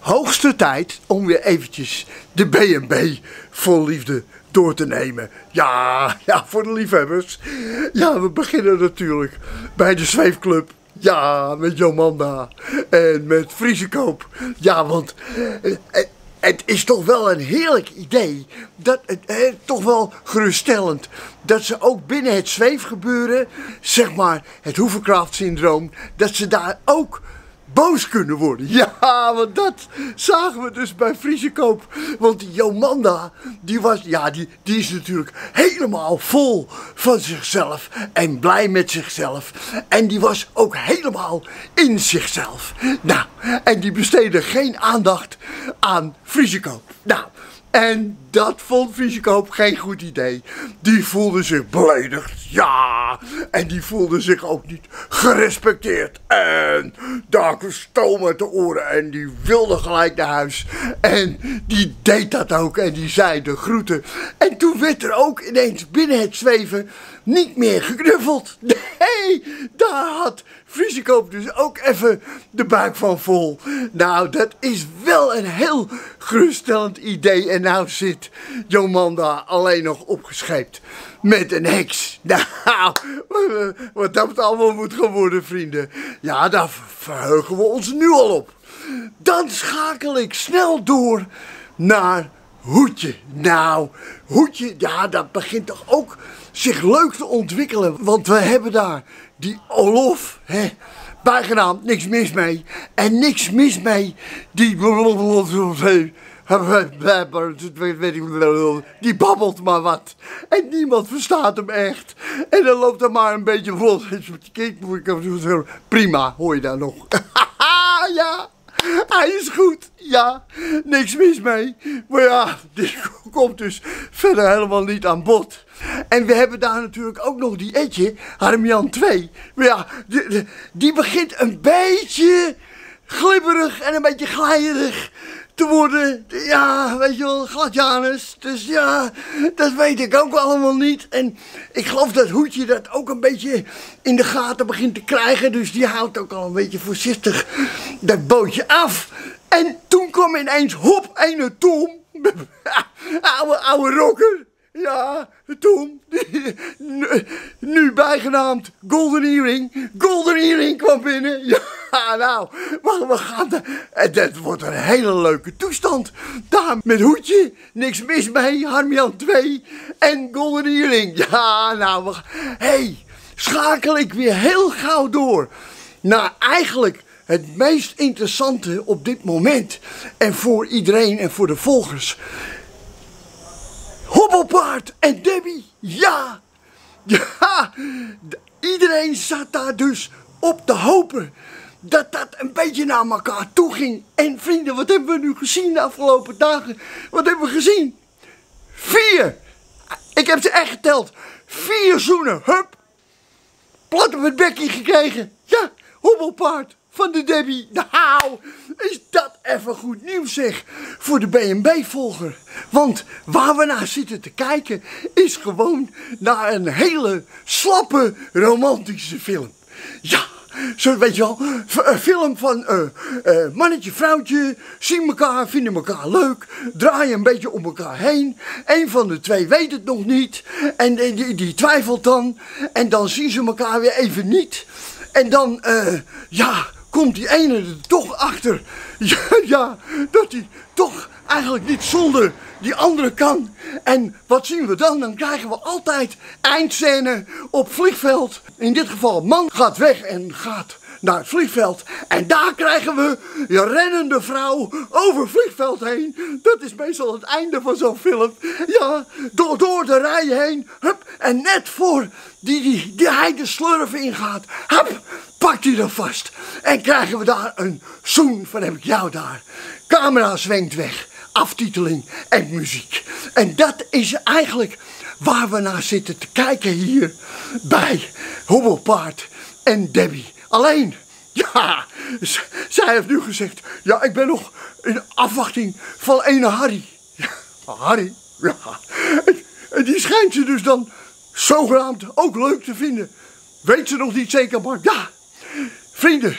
hoogste tijd om weer eventjes de B&B vol liefde door te nemen. Ja, ja, voor de liefhebbers. Ja, we beginnen natuurlijk bij de zweefclub. Ja, met Jomanda en met Friesekoop. Ja, want eh, het, het is toch wel een heerlijk idee. Dat, eh, toch wel geruststellend. Dat ze ook binnen het zweefgebeuren, zeg maar het Hoevercraft-syndroom, dat ze daar ook boos kunnen worden. Ja, want dat zagen we dus bij Friesekoop. Want die Jomanda, die, was, ja, die, die is natuurlijk helemaal vol van zichzelf en blij met zichzelf. En die was ook helemaal in zichzelf. Nou, en die besteedde geen aandacht aan Friesekoop. Nou, en dat vond Friesekoop geen goed idee. Die voelde zich beledigd, ja. En die voelde zich ook niet gerespecteerd. En daar stoom uit de oren en die wilde gelijk naar huis. En die deed dat ook en die zei de groeten. En toen werd er ook ineens binnen het zweven niet meer geknuffeld. Nee, daar had Friesekoop dus ook even de buik van vol. Nou, dat is wel een heel geruststellend idee. En nou zit Jomanda alleen nog opgescheept met een heks. Nou, wat dat allemaal moet geworden, vrienden. Ja, daar verheugen we ons nu al op. Dan schakel ik snel door naar Hoedje. Nou, Hoedje, ja, dat begint toch ook zich leuk te ontwikkelen. Want we hebben daar die Olof, hè, bijgenaamd, niks mis mee. En niks mis mee, die... Die babbelt maar wat. En niemand verstaat hem echt. En dan loopt er maar een beetje vlot. Prima, hoor je daar nog. ja. Hij is goed, ja, niks mis mee. Maar ja, dit komt dus verder helemaal niet aan bod. En we hebben daar natuurlijk ook nog die Etje, Harmian 2. Maar ja, die, die begint een beetje glibberig en een beetje glijerig te worden. Ja, weet je wel, gladjanus. Dus ja, dat weet ik ook allemaal niet. En ik geloof dat Hoedje dat ook een beetje in de gaten begint te krijgen. Dus die houdt ook al een beetje voorzichtig dat bootje af. En toen kwam ineens, hop, ene Tom. oude, oude rocker. Ja, Tom, nu bijgenaamd Golden Earring. Golden Earring kwam binnen. Ja, nou, maar we gaan... De, wordt een hele leuke toestand. Daar met Hoedje, niks mis mee, Harmian 2 en Golden Earring. Ja, nou, we... hey, schakel ik weer heel gauw door naar eigenlijk het meest interessante op dit moment. En voor iedereen en voor de volgers. Hobbelpaard en Debbie, ja! Ja, iedereen zat daar dus op te hopen dat dat een beetje naar elkaar toe ging. En vrienden, wat hebben we nu gezien de afgelopen dagen? Wat hebben we gezien? Vier! Ik heb ze echt geteld. Vier zoenen, hup! Plat op het bekje gekregen. Ja, hobbelpaard van de Debbie. Nou, is dat even goed nieuws zeg, voor de B&B-volger. Want waar we naar zitten te kijken is gewoon naar een hele slappe romantische film. Ja, zo weet je wel, een film van uh, uh, mannetje, vrouwtje, zien elkaar, vinden elkaar leuk, draaien een beetje om elkaar heen. Een van de twee weet het nog niet en die, die twijfelt dan en dan zien ze elkaar weer even niet. En dan, ja, komt die ene er toch achter. Ja, dat hij toch eigenlijk niet zonder die andere kan. En wat zien we dan? Dan krijgen we altijd eindscène op vliegveld. In dit geval, man gaat weg en gaat naar het vliegveld. En daar krijgen we je rennende vrouw over vliegveld heen. Dat is meestal het einde van zo'n film. Ja, door, de rijen heen. Hup, en net voor die, die, hij de slurf ingaat. Hup, pakt hij er vast. En krijgen we daar een zoen van heb ik jou daar. Camera zwengt weg. Aftiteling en muziek. En dat is eigenlijk waar we naar zitten te kijken hier bij Hobbelpaard en Debbie. Alleen, ja, zij heeft nu gezegd, ja, ik ben nog in afwachting van ene Harry. Harry, ja. En die schijnt ze dus dan zogenaamd ook leuk te vinden. Weet ze nog niet zeker, maar ja, vrienden,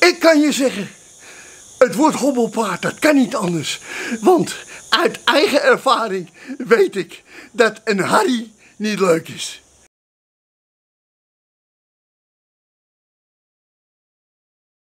ik kan je zeggen, het wordt hobbelpaard, dat kan niet anders. Want uit eigen ervaring weet ik dat een Harry niet leuk is.